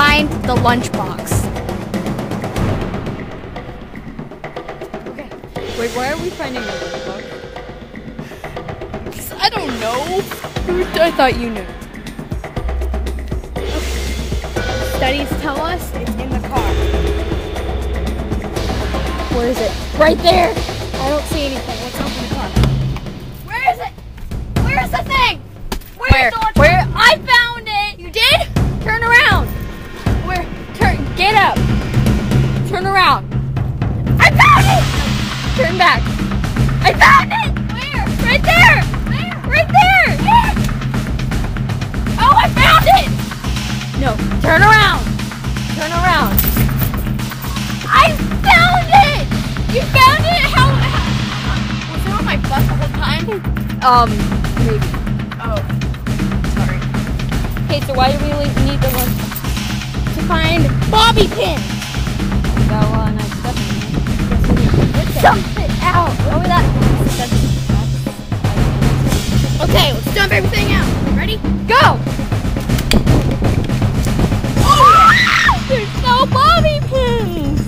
find the lunchbox. Okay. Wait, why are we finding the lunchbox? I don't know. I thought you knew. Studies tell us it's in the car. Where is it? Right there. I don't see anything. I found it. Where? Right there. Where? Right there. Where? Oh, I found it. No. Turn around. Turn around. I found it. You found it. How? how was it on my butt the whole time? Um, maybe. Oh. Sorry. Okay, so why do we need the lunch? To find bobby pin? Got a lot of it out. Oh, that. Okay, let's dump everything out. Ready? Go! There's no bobby pins!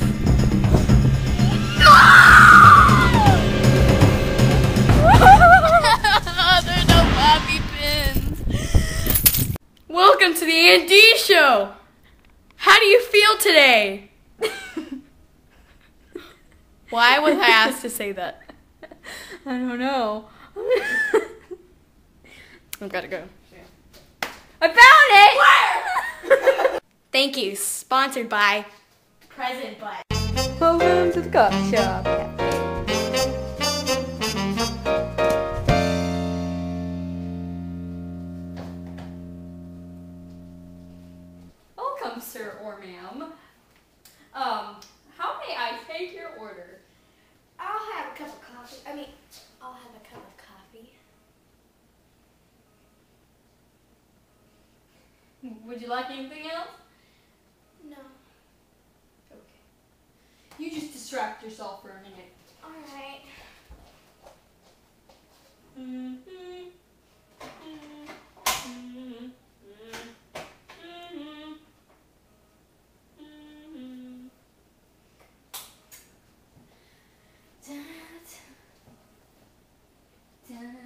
there's no bobby pins. Welcome to the Andij Show. How do you feel today? Why was I asked to say that? I don't know. I've got to go. I found it! Thank you. Sponsored by Present Butt. Welcome to the coffee shop. Coffee. I mean, I'll have a cup of coffee. Would you like anything else? No. Okay. You just distract yourself for a minute. All right. Mm-hmm.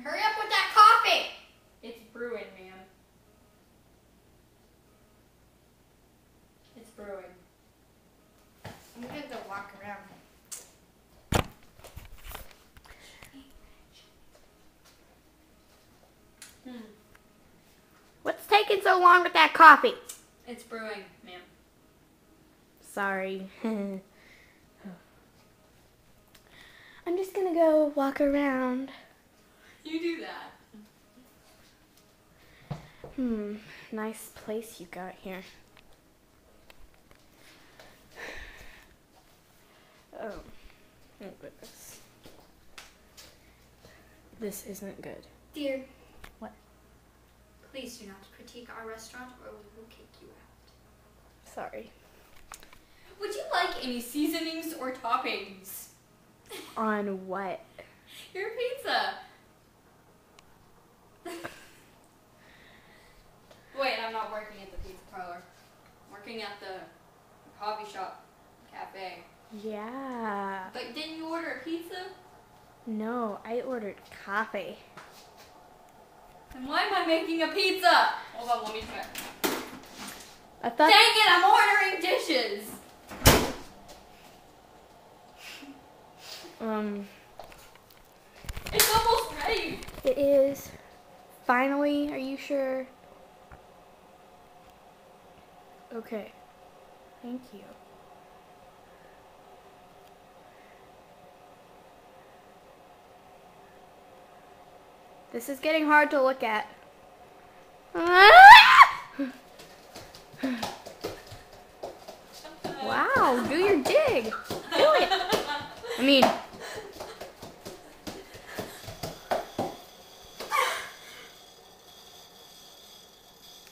Hurry up with that coffee. It's brewing, ma'am. It's brewing. I'm gonna go walk around. Hmm. What's taking so long with that coffee? It's brewing, ma'am. Sorry. I'm just gonna go walk around. You do that. Hmm, nice place you got here. Oh, oh goodness. This isn't good. Dear. What? Please do not critique our restaurant or we will kick you out. Sorry. Would you like any seasonings or toppings? On what? Your pizza. Wait, I'm not working at the pizza parlor. I'm working at the coffee shop cafe. Yeah. But didn't you order a pizza? No, I ordered coffee. Then why am I making a pizza? Hold on, let me check. I thought. Dang it, I'm ordering dishes. Um, It's almost ready. it is. Finally, are you sure? Okay. Thank you. This is getting hard to look at. wow, do your dig. Do it. I mean,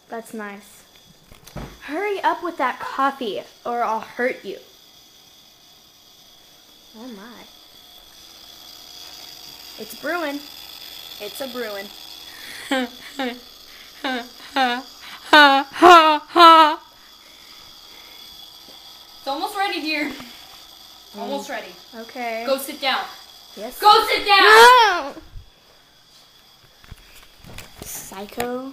that's nice. Hurry up with that coffee or I'll hurt you. Oh my. It's brewing. It's a brewing. it's almost ready, dear. Mm. Almost ready. Okay. Go sit down. Yes. Go sit down! No! Psycho.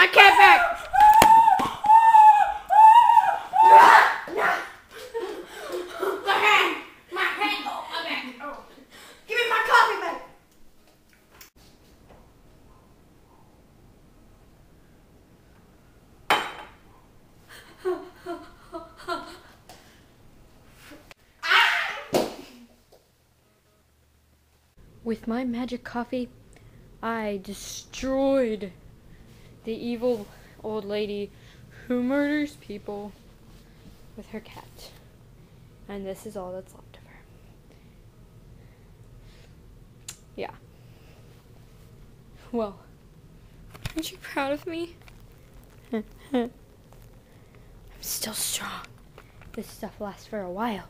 My coffee back! With my magic coffee, I destroyed the evil old lady who murders people with her cat. And this is all that's left of her. Yeah. Well, aren't you proud of me? I'm still strong. This stuff lasts for a while.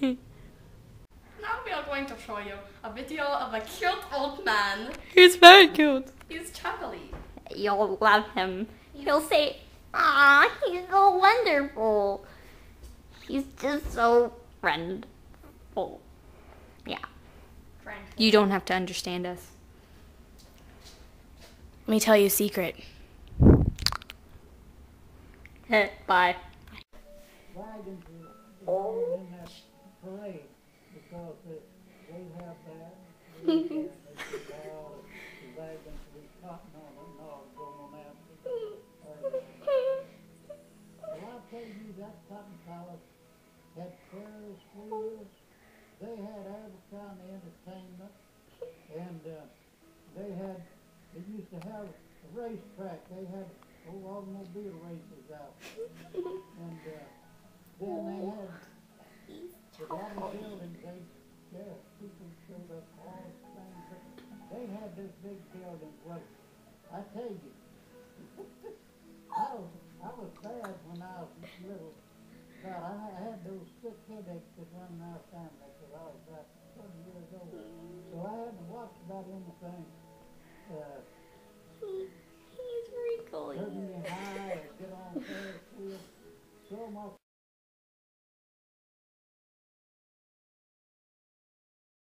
Now we are going to show you a video of a cute old man. He's very cute. He's Charlie. You'll love him. He'll say, "Ah, he's so wonderful. He's just so friendful." Yeah. Friend. You don't have to understand us. Let me tell you a secret. Bye. wagons are all in that parade because they, they have that. Uh, oh, uh, then they had the buildings, they, yeah, people showed up all this big building was, I tell you, oh, I was, I was sad when I was little, God, I, I had those sick headaches that run my our family because I was about 20 years old. So I had to watch about anything. Uh, he, he's wrinkling. Get on so much.